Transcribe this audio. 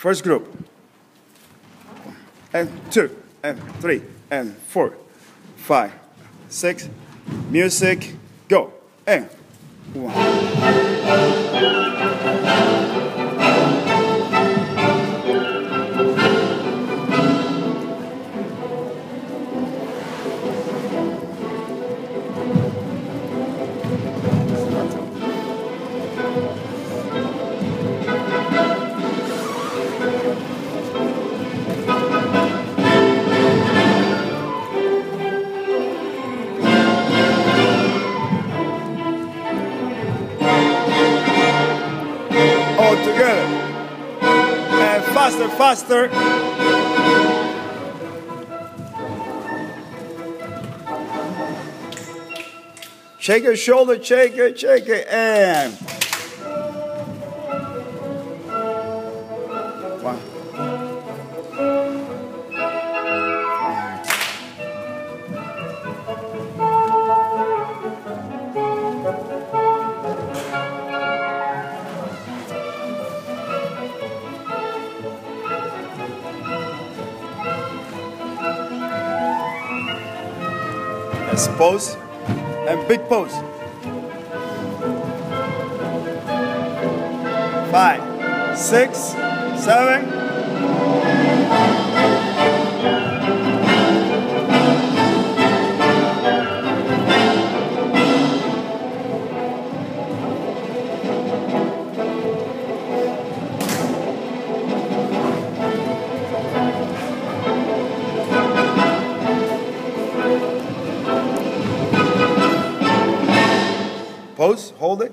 First group. And two, and three, and four, five, six. Music, go. And one. Together. And faster, faster. Shake your shoulder, shake it, shake it, and Pose and big pose. Five, six, seven. Close, hold it.